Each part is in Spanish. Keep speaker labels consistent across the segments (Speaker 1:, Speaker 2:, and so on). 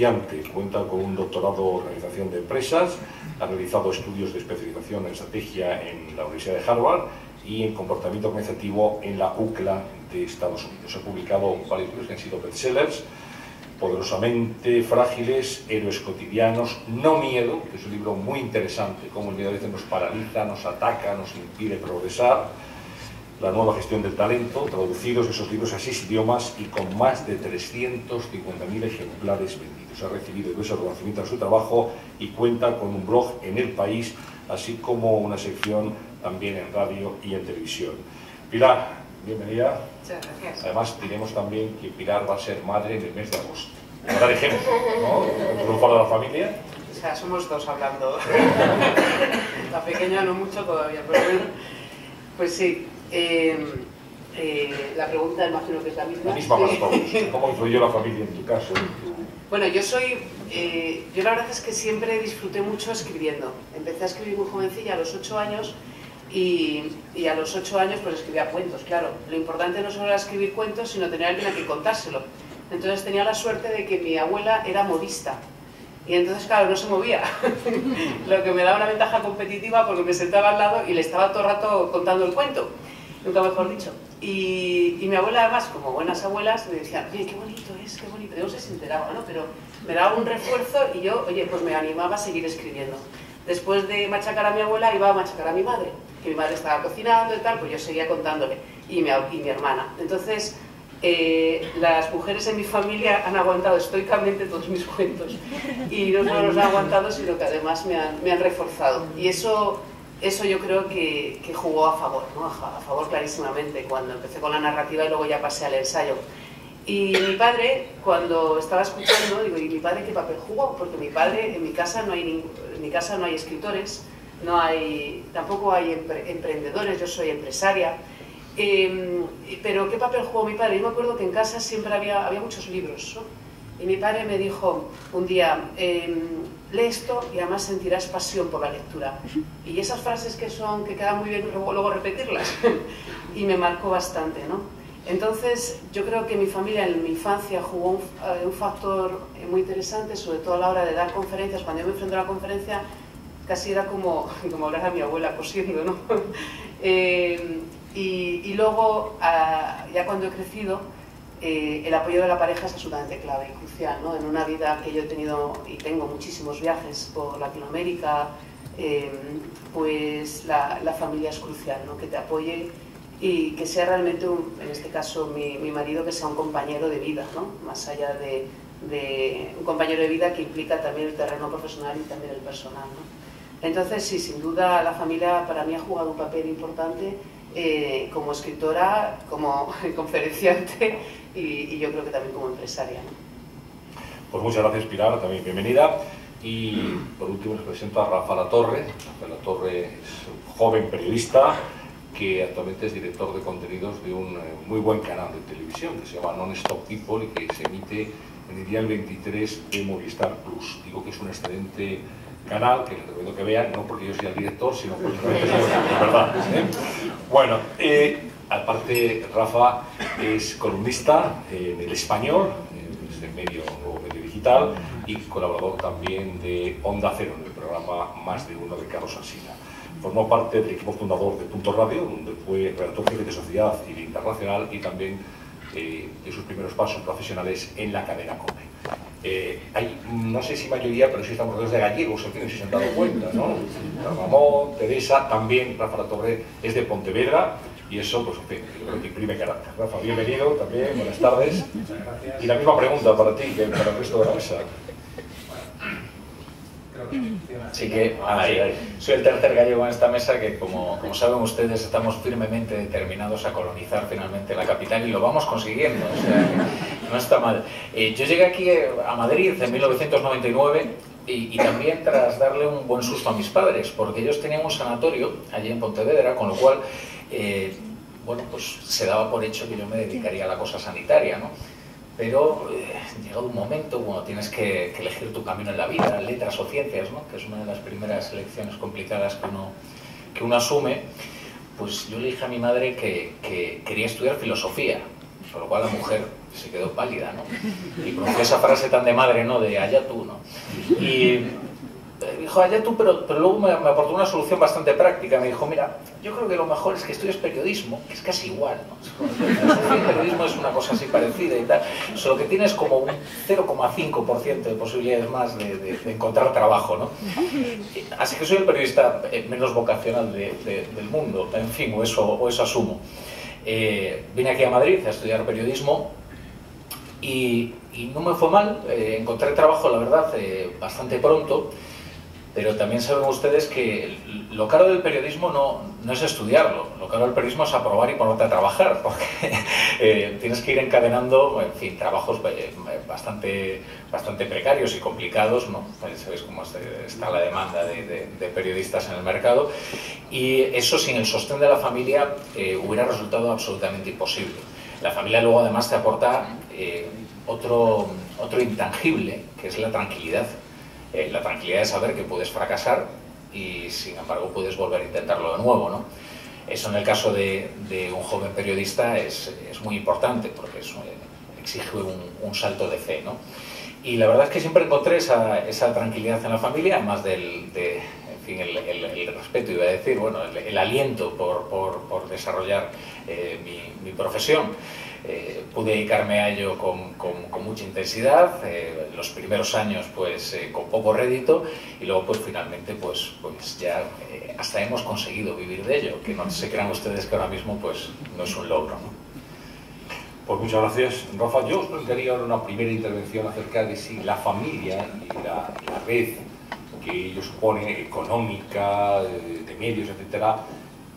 Speaker 1: negociante, cuenta con un doctorado en Organización de Empresas, ha realizado estudios de especialización en estrategia en la Universidad de Harvard y en comportamiento organizativo en la UCLA de Estados Unidos. Ha publicado varios libros que han sido bestsellers, Poderosamente frágiles, héroes cotidianos, No miedo, que es un libro muy interesante, cómo el miedo a veces nos paraliza, nos ataca, nos impide progresar, La nueva gestión del talento, traducidos esos libros a seis idiomas y con más de 350.000 ejemplares vendidos. Ha recibido diversos reconocimientos a su trabajo y cuenta con un blog en El País, así como una sección también en radio y en televisión. Pilar, bienvenida.
Speaker 2: Muchas gracias.
Speaker 1: Además, diremos también que Pilar va a ser madre en el mes de agosto. Para dar ejemplo, ¿no? Por favor de la familia.
Speaker 2: O sea, somos dos hablando. la pequeña no mucho todavía, pero bueno. Pues sí. Eh, eh, la pregunta imagino que es la misma.
Speaker 1: La misma para todos. ¿Cómo influyó la familia en tu caso?
Speaker 2: Bueno, yo soy, eh, yo la verdad es que siempre disfruté mucho escribiendo. Empecé a escribir muy jovencilla, a los ocho años, y, a los ocho años pues escribía cuentos, claro. Lo importante no solo era escribir cuentos, sino tener alguien a quien contárselo. Entonces tenía la suerte de que mi abuela era modista. Y entonces, claro, no se movía. Lo que me daba una ventaja competitiva porque me sentaba al lado y le estaba todo el rato contando el cuento. Nunca mejor dicho. Y, y mi abuela, además, como buenas abuelas, me decía, oye, qué bonito es, qué bonito. Yo no sé si enteraba, ¿no? Pero me daba un refuerzo y yo, oye, pues me animaba a seguir escribiendo. Después de machacar a mi abuela, iba a machacar a mi madre que mi madre estaba cocinando y tal, pues yo seguía contándole, y mi, y mi hermana. Entonces, eh, las mujeres en mi familia han aguantado estoicamente todos mis cuentos, y no solo los han aguantado, sino que además me han, me han reforzado. Y eso, eso yo creo que, jugó a favor, ¿no? a favor clarísimamente, cuando empecé con la narrativa y luego ya pasé al ensayo. Y mi padre, cuando estaba escuchando, digo, ¿y mi padre qué papel jugó? Porque mi padre, en mi casa no hay, en mi casa no hay escritores, no hay, tampoco hay empre emprendedores, yo soy empresaria. Eh, pero ¿qué papel jugó mi padre? Yo me acuerdo que en casa siempre había, había muchos libros. Y mi padre me dijo un día, eh, lee esto y además sentirás pasión por la lectura. Y esas frases que son, que quedan muy bien luego, repetirlas. y me marcó bastante, ¿no? Entonces, yo creo que mi familia en mi infancia jugó un, uh, un, factor muy interesante, sobre todo a la hora de dar conferencias. Cuando yo me enfrento a la conferencia, casi era como, como hablar a mi abuela cosiendo, ¿no? eh, y, y, luego, uh, ya cuando he crecido, eh, el apoyo de la pareja es absolutamente clave y crucial, ¿no? En una vida que yo he tenido y tengo muchísimos viajes por Latinoamérica, eh, pues la, familia es crucial, ¿no? Que te apoye y que sea realmente, en este caso, mi, mi, marido, que sea un compañero de vida, ¿no? Más allá de, de un compañero de vida que implica también el terreno profesional y también el personal, ¿no? Entonces, sí, sin duda la familia para mí ha jugado un papel importante eh, como escritora, como conferenciante y, y, yo creo que también como empresaria.
Speaker 1: Pues muchas gracias Pilar, también bienvenida. Y por último les presento a Rafa La Torre. Rafa La Torre es un joven periodista que actualmente es director de contenidos de un muy buen canal de televisión que se llama Non Stop People y que se emite en el día 23 de Movistar Plus. Digo que es un excelente canal, que les recomiendo que vean, no porque yo sea el director, sino porque es verdad. ¿eh? Bueno, eh, aparte Rafa es columnista eh, en El Español, es el medio, nuevo medio digital, y colaborador también de Onda Cero, en el programa Más de Uno de Carlos Alsina. Formó parte del equipo fundador de Punto Radio, donde fue redactor jefe de Sociedad y de Internacional, y también de sus primeros pasos profesionales en la cadena COPE. Eh, hay, no sé si mayoría, pero sí estamos rodeados de gallegos, en fin, si se han dado cuenta, ¿no? Ramón, Teresa, también Rafa La Torre es de Pontevedra, y eso, pues, en fin, yo creo que imprime carácter. Rafa, bienvenido también, buenas tardes. Y la misma pregunta para ti que para el resto de la mesa.
Speaker 3: Así que ahí, soy el tercer gallego en esta mesa que, como, como, saben ustedes, estamos firmemente determinados a colonizar finalmente la capital y lo vamos consiguiendo, o sea, no está mal. Eh, yo llegué aquí a Madrid en 1999 y, y, también tras darle un buen susto a mis padres, porque ellos tenían un sanatorio allí en Pontevedra, con lo cual, eh, bueno, pues se daba por hecho que yo me dedicaría a la cosa sanitaria, ¿no? pero eh, llegado un momento cuando tienes que, que, elegir tu camino en la vida, letras o ciencias, ¿no? que es una de las primeras elecciones complicadas que uno, que uno asume, pues yo le dije a mi madre que, que quería estudiar filosofía. Con lo cual la mujer se quedó pálida, ¿no? Y pronunció esa frase tan de madre, ¿no? De allá tú, ¿no? Y dijo, allá tú, pero, luego me, aportó una solución bastante práctica. Me dijo, mira, yo creo que lo mejor es que estudies periodismo, que es casi igual, ¿no? El periodismo es una cosa así parecida y tal, solo que tienes como un 0,5% de posibilidades más de, encontrar trabajo, ¿no? Así que soy el periodista eh, menos vocacional del mundo, en fin, o eso asumo. Eh, vine aquí a Madrid a estudiar periodismo y, no me fue mal, eh, encontré trabajo, la verdad, bastante pronto pero también saben ustedes que lo caro del periodismo no, no, es estudiarlo, lo caro del periodismo es aprobar y ponerte a trabajar, porque eh, tienes que ir encadenando, en fin, trabajos eh, bastante, bastante precarios y complicados, ¿no? Sabéis cómo está la demanda de, de, periodistas en el mercado, y eso sin el sostén de la familia eh, hubiera resultado absolutamente imposible. La familia luego además te aporta otro, otro intangible, que es la tranquilidad eh, la tranquilidad de saber que puedes fracasar y sin embargo puedes volver a intentarlo de nuevo. ¿no? Eso en el caso de, un joven periodista es, es, muy importante porque eso exige un, salto de fe. ¿no? Y la verdad es que siempre encontré esa, esa tranquilidad en la familia, además del, de, en fin, el, el, respeto, iba a decir, bueno, el, aliento por, por, por desarrollar eh, mi, mi profesión. Eh, pude dedicarme a ello con, con, mucha intensidad, eh, los primeros años pues eh, con poco rédito y luego pues finalmente pues, pues ya hasta hemos conseguido vivir de ello, que no se crean ustedes que ahora mismo pues no es un logro. ¿no?
Speaker 1: Pues muchas gracias, Rafa. Yo os plantearía una primera intervención acerca de si la familia y la, red que ello supone, económica, de, de medios, etcétera,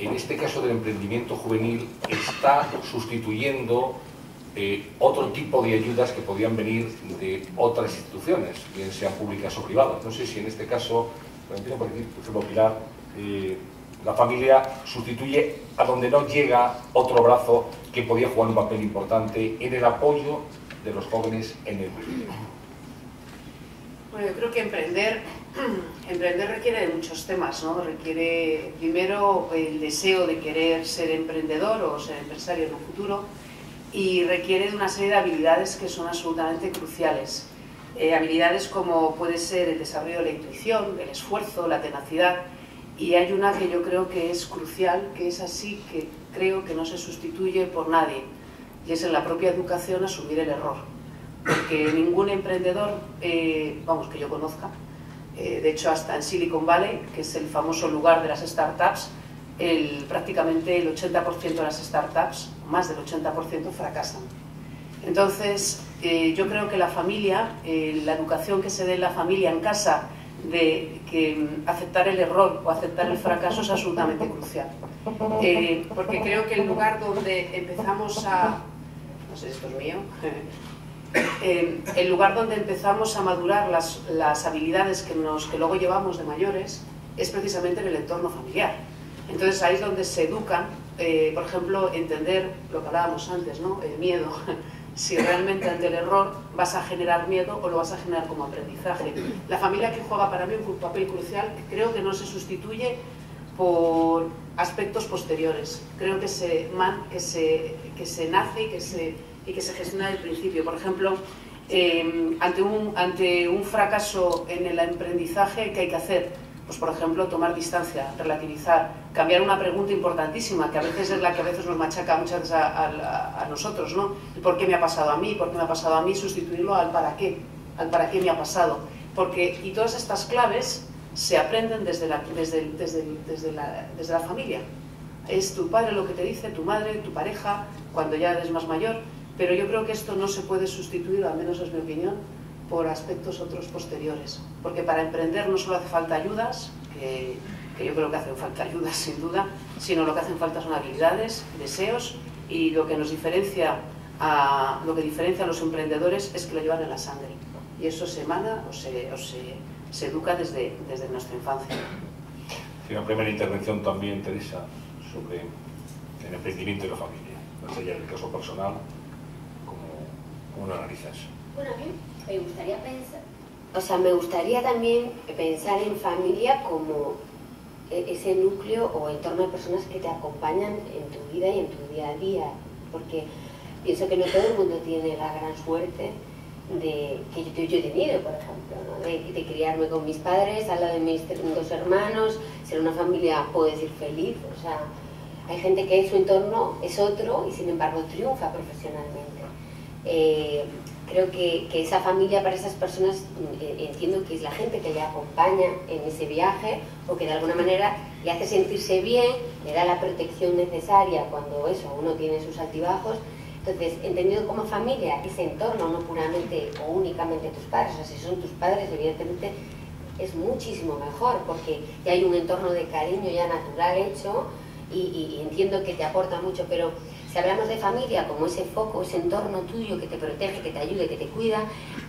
Speaker 1: en este caso del emprendimiento juvenil, está sustituyendo eh, otro tipo de ayudas que podían venir de otras instituciones, bien sean públicas o privadas. No sé si en este caso, por ejemplo, Pilar, eh, la familia sustituye a donde no llega otro brazo que podía jugar un papel importante en el apoyo de los jóvenes en el emprendimiento.
Speaker 2: Bueno, yo creo que emprender emprender requiere de muchos temas, ¿no? Requiere primero el deseo de querer ser emprendedor o ser empresario en un futuro y requiere de una serie de habilidades que son absolutamente cruciales. Eh, habilidades como puede ser el desarrollo de la intuición, el esfuerzo, la tenacidad y hay una que yo creo que es crucial, que es así, que creo que no se sustituye por nadie y es en la propia educación asumir el error. Porque ningún emprendedor, eh, vamos, que yo conozca, eh, de hecho hasta en Silicon Valley, que es el famoso lugar de las startups, el, prácticamente el 80% de las startups, más del 80%, fracasan. Entonces, eh, yo creo que la familia, la educación que se dé en la familia en casa de que mm, aceptar el error o aceptar el fracaso es absolutamente crucial. porque creo que el lugar donde empezamos a... No sé, esto es mío. Eh, el lugar donde empezamos a madurar las, las habilidades que, nos, que luego llevamos de mayores es precisamente en el entorno familiar. Entonces ahí es donde se educan, eh, por ejemplo, entender lo que hablábamos antes, ¿no? el miedo. si realmente ante el error vas a generar miedo o lo vas a generar como aprendizaje. La familia que juega para mí un papel crucial creo que no se sustituye por aspectos posteriores. Creo que se, que se, que se nace y que se y que se gestiona desde el principio. Por ejemplo, eh, ante, un, ante un fracaso en el aprendizaje, ¿qué hay que hacer? Pues, por ejemplo, tomar distancia, relativizar, cambiar una pregunta importantísima, que a veces es la que a veces nos machaca muchas veces a, nosotros, ¿no? ¿Por qué me ha pasado a mí? ¿Por qué me ha pasado a mí? Sustituirlo al para qué, al para qué me ha pasado. Porque, y todas estas claves se aprenden desde la, desde, desde, desde la, desde la familia. Es tu padre lo que te dice, tu madre, tu pareja, cuando ya eres más mayor, pero yo creo que esto no se puede sustituir, al menos es mi opinión, por aspectos otros posteriores. Porque para emprender no solo hace falta ayudas, que, yo creo que hacen falta ayudas sin duda, sino lo que hacen falta son habilidades, deseos y lo que nos diferencia a, lo que diferencia a los emprendedores es que lo llevan en la sangre. Y eso se emana o se, se, educa desde, desde nuestra infancia.
Speaker 1: Sí, una primera intervención también, Teresa, sobre el emprendimiento y la familia, más allá del caso personal, ¿Cómo lo analizas?
Speaker 4: Bueno, a mí me gustaría pensar, o sea, me gustaría también pensar en familia como e, ese núcleo o entorno de personas que te acompañan en tu vida y en tu día a día, porque pienso que no todo el mundo tiene la gran suerte de, que yo, he tenido, por ejemplo, ¿no? de, de, criarme con mis padres, al lado de mis dos hermanos, ser una familia, puedo decir, feliz. O sea, hay gente que su entorno es otro y sin embargo triunfa profesionalmente. Eh, creo que, que, esa familia para esas personas eh, entiendo que es la gente que le acompaña en ese viaje o que de alguna manera le hace sentirse bien, le da la protección necesaria cuando eso, uno tiene sus altibajos. Entonces, entendido como familia, ese entorno, no puramente o únicamente tus padres, o sea, si son tus padres, evidentemente es muchísimo mejor, porque ya hay un entorno de cariño ya natural hecho y, entiendo que te aporta mucho, pero si hablamos de familia como ese foco, ese entorno tuyo que te protege, que te ayude, que te cuida,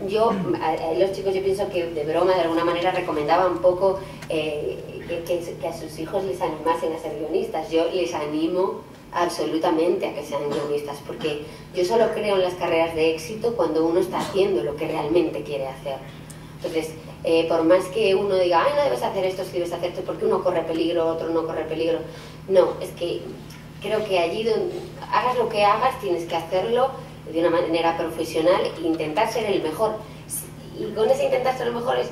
Speaker 4: yo, a, los chicos yo pienso que de broma de alguna manera recomendaba un poco eh, que a sus hijos les animasen a ser guionistas. Yo les animo absolutamente a que sean guionistas, porque yo solo creo en las carreras de éxito cuando uno está haciendo lo que realmente quiere hacer. Entonces, eh, por más que uno diga, ay, no debes hacer esto, si debes hacer esto, porque uno corre peligro, otro no corre peligro. No, es que creo que allí donde hagas lo que hagas, tienes que hacerlo de una manera profesional e intentar ser el mejor. Y con ese intentar ser el mejor es,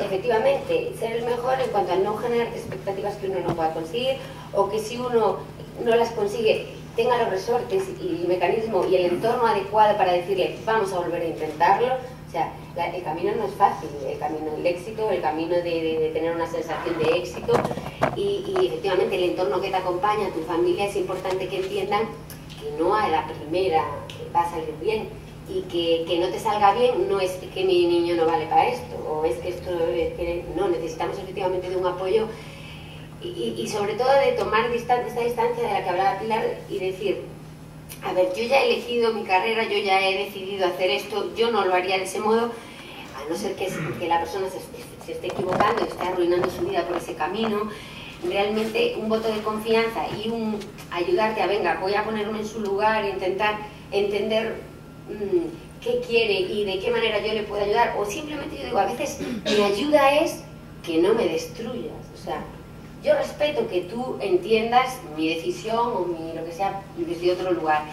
Speaker 4: efectivamente, ser el mejor en cuanto a no generar expectativas que uno no pueda conseguir, o que si uno no las consigue, tenga los resortes y el mecanismo y el entorno adecuado para decirle vamos a volver a intentarlo. O sea, el camino no es fácil, el camino del éxito, el camino de, tener una sensación de éxito. Y, efectivamente el entorno que te acompaña, tu familia, es importante que entiendan que no a la primera va a salir bien y que, que, no te salga bien no es que mi niño no vale para esto o es que esto es que no, necesitamos efectivamente de un apoyo. Y, sobre todo de tomar esta distancia de la que hablaba Pilar y decir, a ver, yo ya he elegido mi carrera, yo ya he decidido hacer esto, yo no lo haría de ese modo, a no ser que, la persona se, esté equivocando, esté arruinando su vida por ese camino. Realmente un voto de confianza y un ayudarte a, venga, voy a ponerme en su lugar, intentar entender mmm, qué quiere y de qué manera yo le puedo ayudar. O simplemente yo digo, a veces mi ayuda es que no me destruyas. O sea, yo respeto que tú entiendas mi decisión o mi lo que sea desde otro lugar,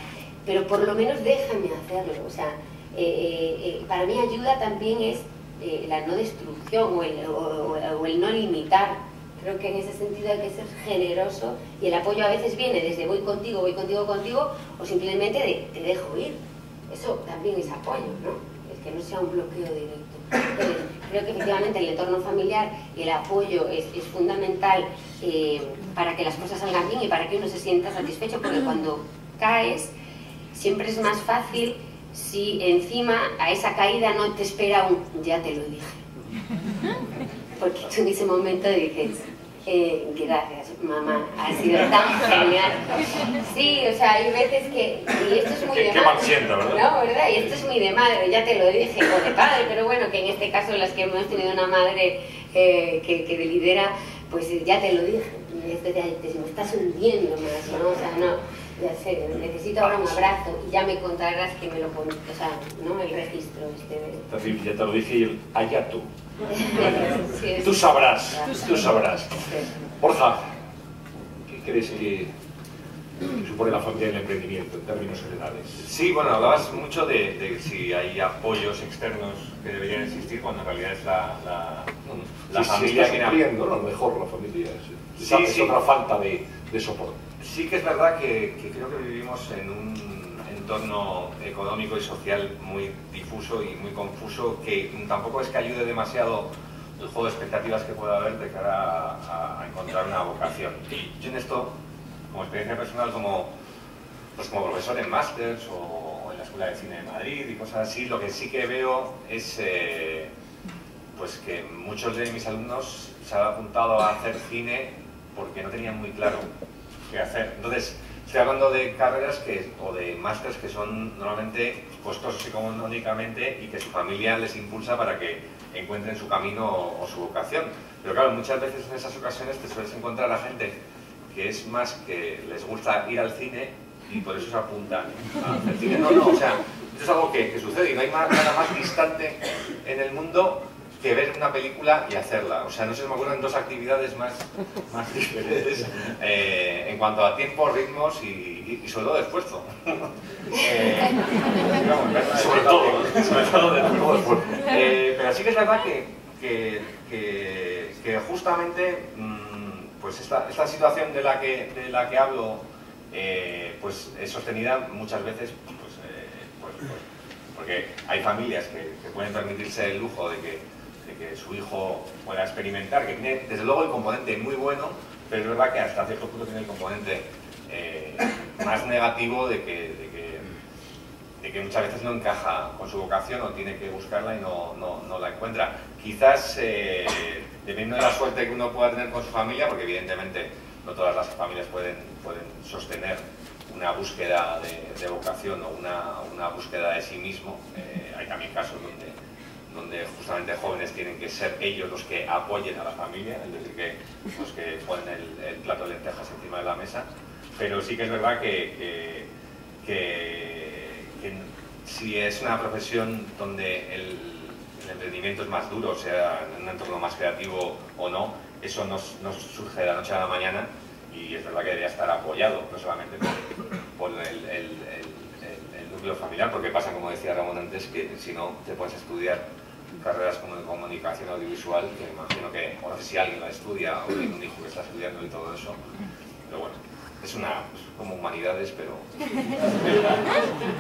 Speaker 4: pero por lo menos déjame hacerlo. O sea, eh, eh, eh, para mí ayuda también es la no destrucción o el, el, no limitar. Creo que en ese sentido hay que ser generoso y el apoyo a veces viene desde voy contigo, voy contigo, contigo o simplemente de te dejo ir. Eso también es apoyo, ¿no? Es que no sea un bloqueo directo creo que efectivamente el entorno familiar y el apoyo es, fundamental eh, para que las cosas salgan bien y para que uno se sienta satisfecho, porque cuando caes siempre es más fácil si encima a esa caída no te espera un ya te lo dije. Porque tú en ese momento dices, eh, gracias, mamá, ha sido tan genial. Sí, o sea, hay veces que, y esto es muy de madre, ¿no? ¿verdad? Y esto es muy de madre, ya te lo dije, o de padre, pero bueno, que en este caso las que hemos tenido una madre eh, que, que lidera, pues ya te lo dije, y este te, te, me estás hundiendo más, ¿no? O sea, no, ya sé, necesito ahora un abrazo y ya me contarás que me lo pones, o sea, ¿no? El registro este.
Speaker 1: ya te lo dije y allá tú. Tú sabrás, tú sabrás. Borja, ¿qué crees que, supone la familia y el emprendimiento en términos generales?
Speaker 5: Sí, bueno, hablabas mucho de, si hay apoyos externos que deberían existir cuando en realidad es la, la, familia
Speaker 1: que está lo mejor la familia. Es, sí, otra falta de, soporte.
Speaker 5: Sí que es verdad que creo que vivimos en un entorno económico y social muy difuso y muy confuso que tampoco es que ayude demasiado el juego de expectativas que pueda haber de cara a, encontrar una vocación. Yo en esto, como experiencia personal, como, pues como profesor en másters o en la Escuela de Cine de Madrid y cosas así, lo que sí que veo es eh, pues que muchos de mis alumnos se han apuntado a hacer cine porque no tenían muy claro qué hacer. Entonces, Estoy hablando de carreras que, o de másteres que son normalmente costosos económicamente y que su familia les impulsa para que encuentren su camino o, su vocación. Pero claro, muchas veces en esas ocasiones te sueles encontrar a gente que es más que les gusta ir al cine y por eso se apuntan a hacer cine. No, no, o sea, esto es algo que, sucede y no hay nada más distante en el mundo que ver una película y hacerla. O sea, no se me ocurren dos actividades más, más diferentes eh, en cuanto a tiempo, ritmos y, y sobre todo esfuerzo. eh,
Speaker 1: Sobre todo, sobre todo de nuevo esfuerzo.
Speaker 5: eh, pero sí que es verdad que, que, que- que justamente mm, pues esta, esta situación de la que, de la que hablo eh, pues es sostenida muchas veces pues, eh, pues- pues, porque hay familias que, que pueden permitirse el lujo de que, de que su hijo pueda experimentar, que tiene desde luego el componente muy bueno, pero es verdad que hasta cierto punto tiene el componente eh, más negativo de que, de que de que muchas veces no encaja con su vocación o tiene que buscarla y no, no- no la encuentra. Quizás eh, dependiendo de la suerte que uno pueda tener con su familia, porque evidentemente no todas las familias pueden, pueden sostener una búsqueda de, vocación o una, una búsqueda de sí mismo. Eh, hay también casos donde, donde justamente jóvenes tienen que ser ellos los que apoyen a la familia, es decir, que los que ponen el, el plato de lentejas encima de la mesa. Pero sí que es verdad que, que- que- que si es una profesión donde el, el emprendimiento es más duro, sea en un entorno más creativo o no, eso no, no surge de la noche a la mañana y es verdad que debería estar apoyado, no solamente por, por el- el- el núcleo familiar, porque pasa, como decía Ramón antes, que si no te puedes estudiar carreras como de comunicación audiovisual, que imagino que, o si alguien la estudia o tiene un hijo que está estudiando y todo eso, pero bueno, es una, es como humanidades, pero,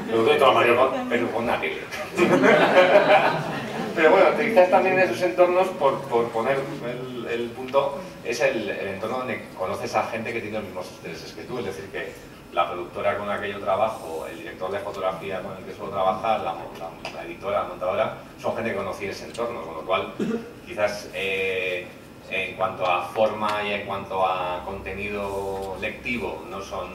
Speaker 1: Pero de todas maneras,
Speaker 5: pero con tele. Pero bueno, quizás también en esos entornos, por, por poner el, el punto, es el, el entorno donde conoces a gente que tiene los mismos intereses que tú, es decir, que la productora con la que yo trabajo, el director de fotografía con el que suelo trabajar, la, la- la editora, la montadora, son gente que conocí en ese entorno, con lo cual quizás eh, en cuanto a forma y en cuanto a contenido lectivo no son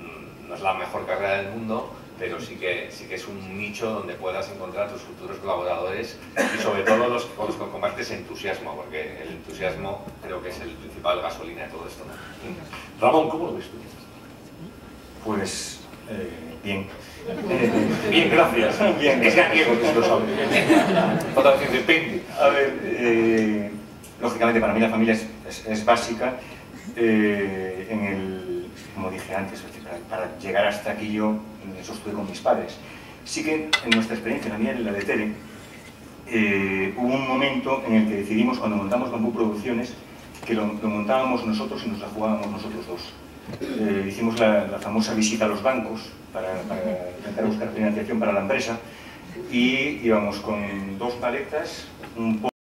Speaker 5: mm, no es la mejor carrera del mundo, pero sí que, sí que es un nicho donde puedas encontrar tus futuros colaboradores y sobre todo los con los que compartes entusiasmo, porque el entusiasmo creo que es el principal gasolina de todo esto. ¿no?
Speaker 1: Ramón, ¿cómo lo ves tú?
Speaker 6: Pues eh, bien. Eh,
Speaker 1: Bien, gracias.
Speaker 6: Bien.
Speaker 1: Es gallego, que se lo sabe. Otra vez depende.
Speaker 6: A ver, eh, lógicamente para mí la familia es, es- es básica. eh, en el, como dije antes, para, para llegar hasta aquí yo, eso estuve con mis padres. Sí que en nuestra experiencia, la mía y la de Tere, hubo un momento en el que decidimos, cuando montamos Bambú Producciones, que lo, lo montábamos nosotros y nos la jugábamos nosotros dos. Eh, hicimos la, famosa visita a los bancos para, para intentar buscar financiación para la empresa y íbamos con dos paletas, un